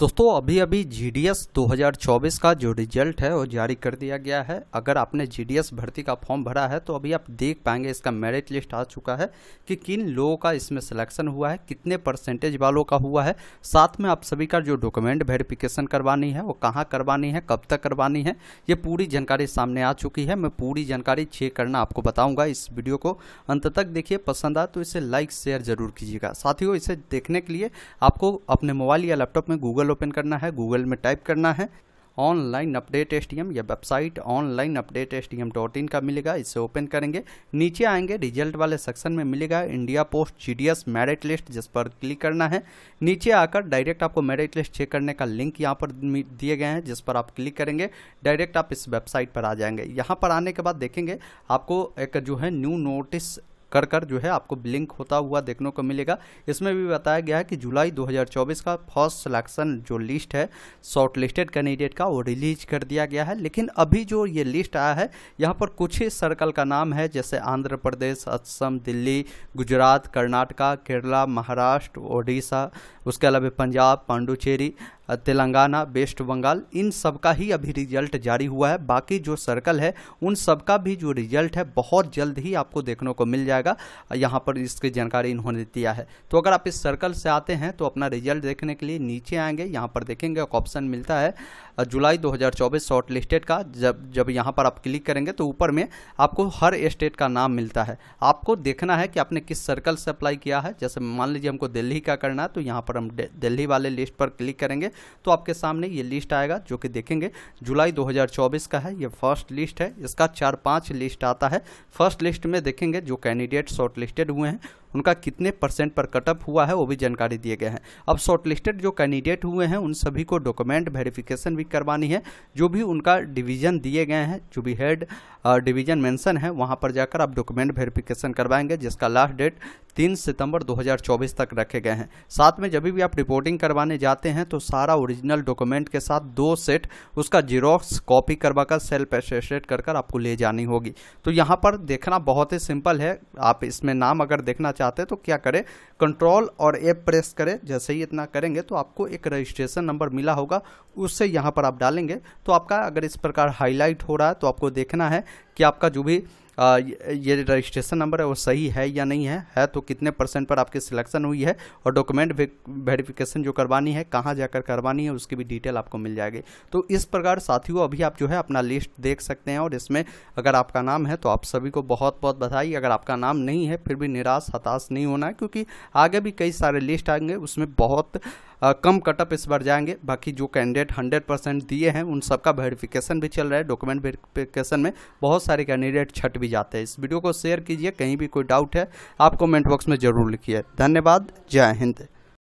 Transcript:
दोस्तों अभी अभी जी डी एस दो हज़ार चौबीस का जो रिज़ल्ट है, वो जारी कर दिया गया है। अगर आपने जी डी एस भर्ती का फॉर्म भरा है तो अभी आप देख पाएँगे इसका मेरिट लिस्ट आ चुका है कि किन लोगों का इसमें सिलेक्शन हुआ है, कितने परसेंटेज वालों का हुआ है। साथ में आप सभी का जो डॉक्यूमेंट वेरिफिकेशन करवानी है, वो कहाँ करवानी है, कब तक करवानी है, ये पूरी जानकारी सामने आ चुकी है। मैं पूरी जानकारी चेक करना आपको बताऊँगा इस वीडियो को। अंत तक देखिए, पसंद आए तो इसे लाइक शेयर ज़रूर कीजिएगा। साथियों, इसे देखने के लिए आपको अपने मोबाइल या लैपटॉप में गूगल गूगल ओपन करना है गूगल में टाइप करना है। ऑनलाइन अपडेट एस या website online updates dot in का मिलेगा, इसे ओपन करेंगे। नीचे आएँगे रिज़ल्ट वाले सेक्शन में मिलेगा India post G merit list जिस पर क्लिक करना है। नीचे आकर डायरेक्ट आपको मेरिट लिस्ट चेक करने का लिंक यहाँ पर दिए गए हैं, जिस पर आप क्लिक करेंगे डायरेक्ट आप इस वेबसाइट पर आ जाएँगे। यहाँ पर आने के बाद देखेंगे, आपको एक जो है न्यू नोटिस कर कर जो है आपको ब्लिंक होता हुआ देखने को मिलेगा। इसमें भी बताया गया है कि जुलाई 2024 का फ़र्स्ट सिलेक्शन जो लिस्ट है शॉर्ट लिस्टेड कैंडिडेट का, वो रिलीज़ कर दिया गया है। लेकिन अभी जो ये लिस्ट आया है, यहाँ पर कुछ ही सर्कल का नाम है, जैसे आंध्र प्रदेश, असम, दिल्ली, गुजरात, कर्नाटका, केरला, महाराष्ट्र, ओडिशा, उसके अलावा पंजाब, पांडुचेरी तेलंगाना, वेस्ट बंगाल, इन सब का ही अभी रिज़ल्ट जारी हुआ है। बाकी जो सर्कल है, उन सब का भी जो रिज़ल्ट है, बहुत जल्द ही आपको देखने को मिल जाएगा। यहाँ पर इसकी जानकारी इन्होंने दिया है। तो अगर आप इस सर्कल से आते हैं तो अपना रिज़ल्ट देखने के लिए नीचे आएँगे, यहाँ पर देखेंगे, एक ऑप्शन मिलता है जुलाई 2024 शॉर्ट लिस्टेड का। जब जब यहाँ पर आप क्लिक करेंगे तो ऊपर में आपको हर स्टेट का नाम मिलता है। आपको देखना है कि आपने किस सर्कल से अप्लाई किया है। जैसे मान लीजिए हमको दिल्ली का करना है तो यहाँ पर हम दिल्ली वाले लिस्ट पर क्लिक करेंगे तो आपके सामने ये लिस्ट आएगा, जो कि देखेंगे, जुलाई 2024 का है, ये फ़र्स्ट लिस्ट है, इसका चार पाँच लिस्ट आता है। फ़र्स्ट लिस्ट में देखेंगे जो कैंडिडेट शॉर्टलिस्टेड हुए हैं उनका कितने परसेंट पर कटअप हुआ है वो भी जानकारी दिए गए हैं। अब शॉर्टलिस्टेड जो कैंडिडेट हुए हैं, उन सभी को डॉक्यूमेंट वेरिफिकेशन भी करवानी है। जो भी उनका डिवीज़न दिए गए हैं, जो भी हेड डिवीज़न मेंशन है, वहाँ पर जाकर आप डॉक्यूमेंट वेरिफिकेशन करवाएँगे, जिसका लास्ट डेट तीन सितंबर 2024 तक रखे गए हैं। साथ में जब भी आप रिपोर्टिंग करवाने जाते हैं तो सारा ओरिजिनल डॉक्यूमेंट के साथ दो सेट, उसका जीरोक्स कॉपी करवाकर, सेल्फ कर कर आपको ले जानी होगी। तो यहाँ पर देखना बहुत ही सिंपल है। आप इसमें नाम अगर देखना चाहते हैं तो क्या करें? कंट्रोल और एप प्रेस करें। जैसे ही इतना करेंगे तो आपको एक रजिस्ट्रेशन नंबर मिला होगा। उससे यहाँ पर आप डालेंगे। तो आपका अगर इस प्रकार हाईलाइट हो रहा है तो आपको देखना है कि आपका जो भी ये रजिस्ट्रेशन नंबर है, वो सही है या नहीं है? है तो कितने परसेंट पर आपकी सिलेक्शन हुई है? और डॉक्यूमेंट वेरिफिकेशन जो करवानी है, कहाँ जाकर करवानी है, उसकी भी डिटेल आपको मिल जाएगी। तो इस प्रकार साथियों, अभी आप जो है अपना लिस्ट देख सकते हैं और इसमें अगर आपका नाम है तो आप सभी को बहुत बहुत बधाई। अगर आपका नाम नहीं है, फिर भी निराश, हताश नहीं होना है क्योंकि आगे भी कई सारे लिस्ट आएँगे, उसमें बहुत आ, कम कटअप इस बार जाएँगे। बाकी जो कैंडिडेट हंड्रेड परसेंट दिए हैं उन सबका वेरिफिकेशन भी चल रहा है। डॉक्यूमेंट वेरिफिकेशन में बहुत सारे कैंडिडेट छट भी जाते हैं। इस वीडियो को शेयर कीजिए कहीं भी कोई डाउट है आप कॉमेंट बॉक्स में ज़रूर लिखिए। धन्यवाद। जय हिंद।